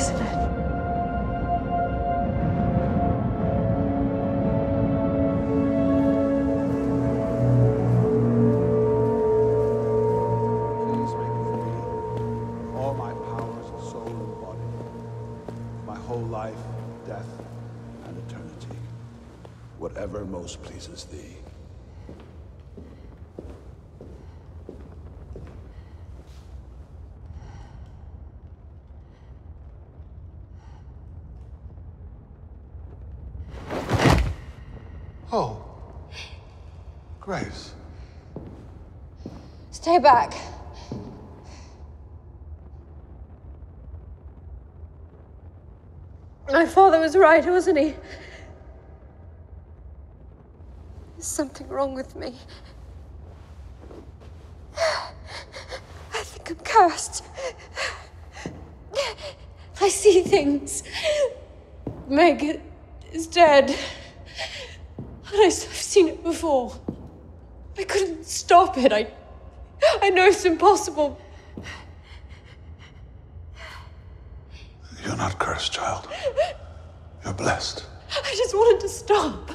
isn't it? Please make it for all my powers of soul and body, my whole life, death, and eternity, whatever most pleases thee. Grace. Stay back. My father was right, wasn't he? There's something wrong with me. I think I'm cursed. I see things. Meg is dead. And I've seen it before. I couldn't stop it. I, I know it's impossible. You're not cursed, child. You're blessed. I just wanted to stop.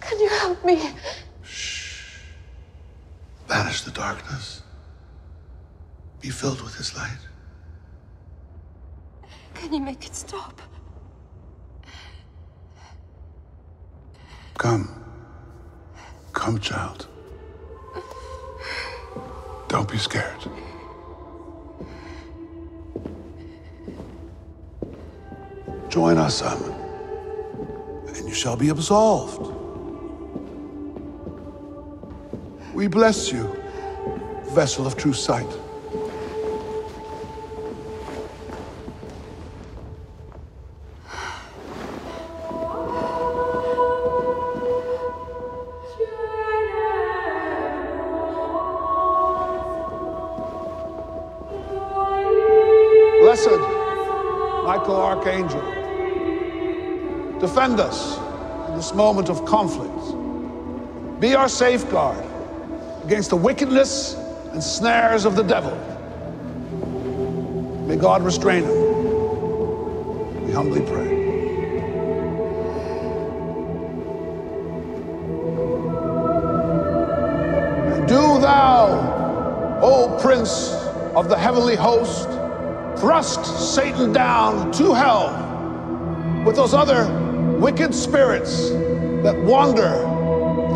Can you help me? Shh. Banish the darkness. Be filled with his light. Can you make it stop? Come. Come, child. Don't be scared. Join us, Simon, and you shall be absolved. We bless you, vessel of true sight. Blessed Michael Archangel, defend us in this moment of conflict. Be our safeguard against the wickedness and snares of the devil. May God restrain him. We humbly pray. Do thou, O Prince of the heavenly host, thrust Satan down to hell with those other wicked spirits that wander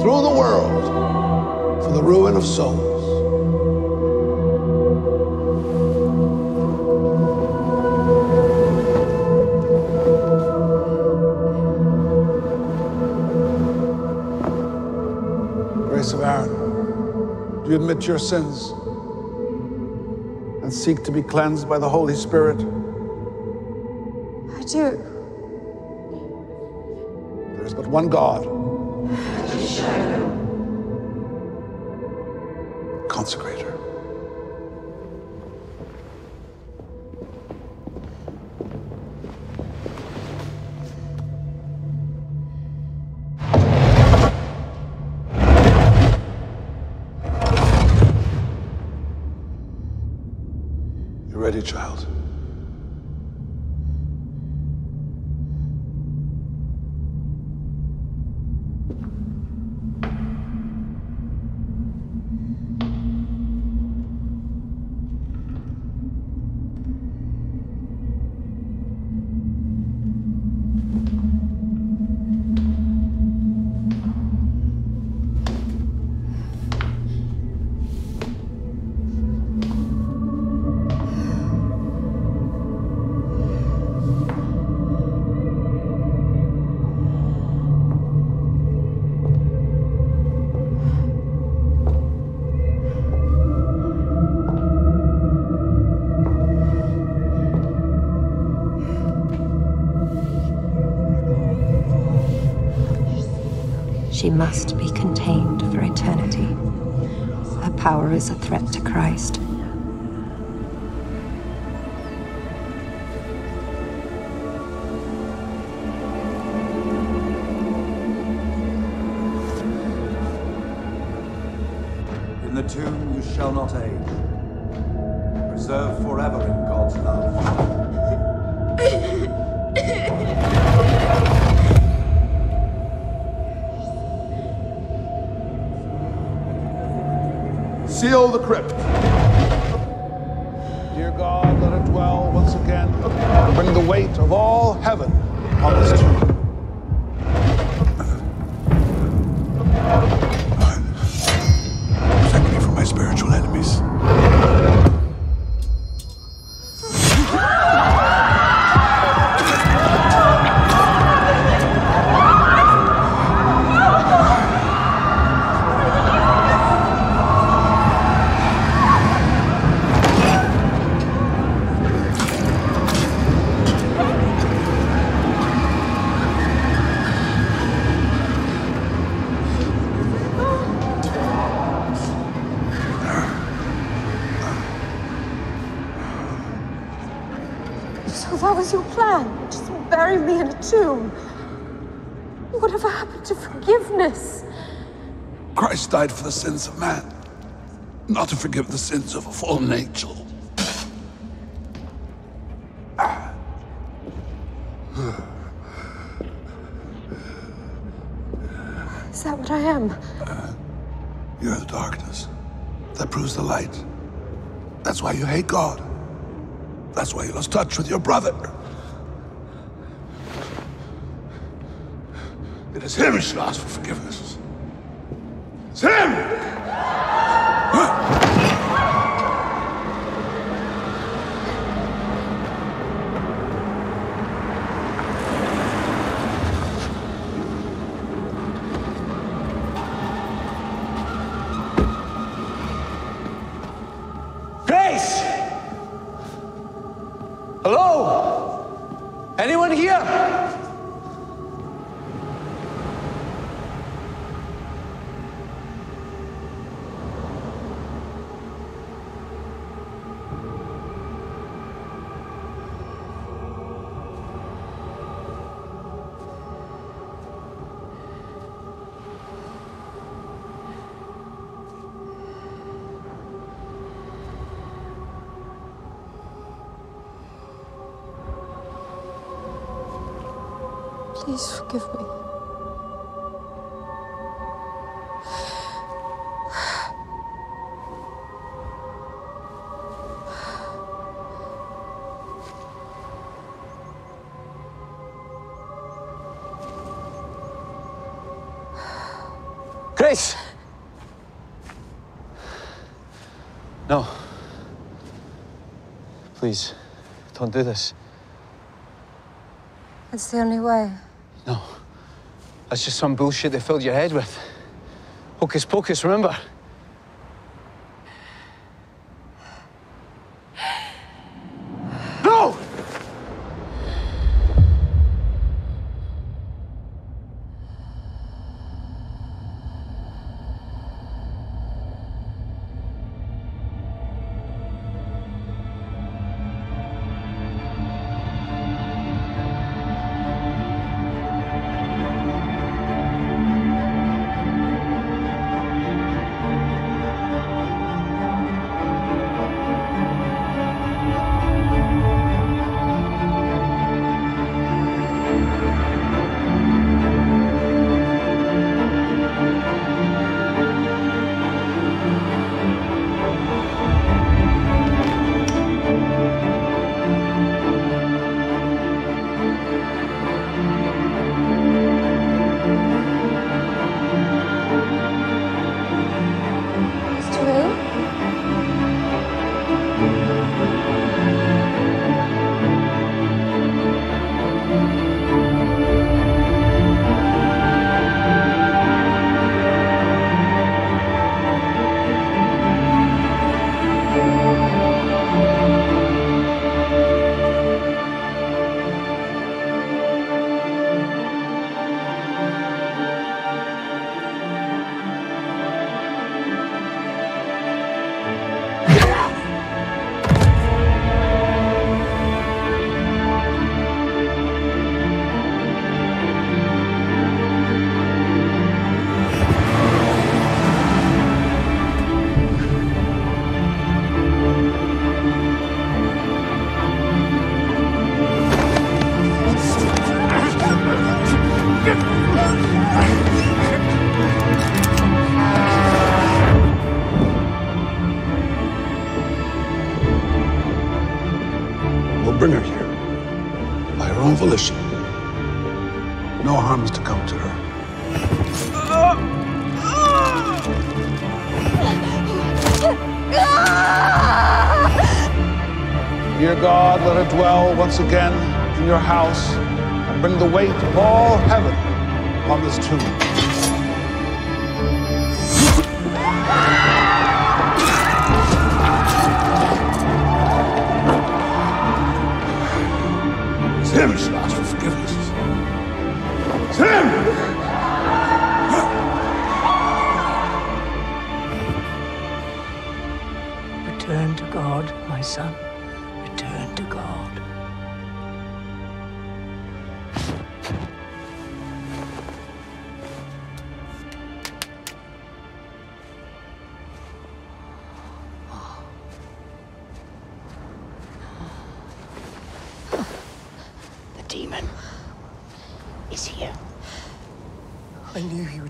through the world for the ruin of souls. Grace of Aaron, do you admit your sins seek to be cleansed by the Holy Spirit? I do. There is but one God. Consecrator. You child? She must be contained for eternity. Her power is a threat to Christ. In the tomb you shall not age. preserved forever in God's love. Seal the crypt. Dear God, let it dwell once again bring the weight of all heaven on this tomb. That was your plan? Just bury me in a tomb? What Whatever happened to forgiveness? Christ died for the sins of man, not to forgive the sins of a fallen angel. Is that what I am? You're the darkness that proves the light. That's why you hate God. That's why you lost touch with your brother. It is him should ask for forgiveness. It's him! Please forgive me. Grace! No. Please, don't do this. It's the only way. No. That's just some bullshit they filled your head with. Hocus pocus, remember? No harm is to come to her. Dear God, let her dwell once again in your house and bring the weight of all heaven on this tomb. It's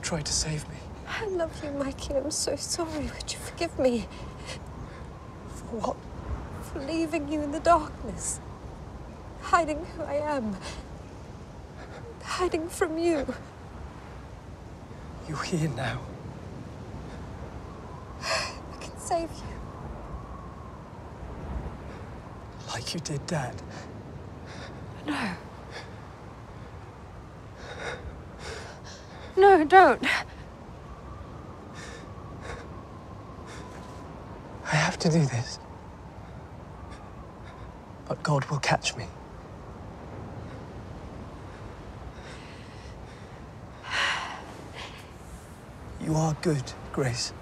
knew he would try to save me. I love you, Mikey. I'm so sorry. Would you forgive me For what? for leaving you in the darkness? Hiding who I am. Hiding from you. You're here now. I can save you. Like you did, Dad. No. No, don't. I have to do this. But God will catch me. You are good, Grace.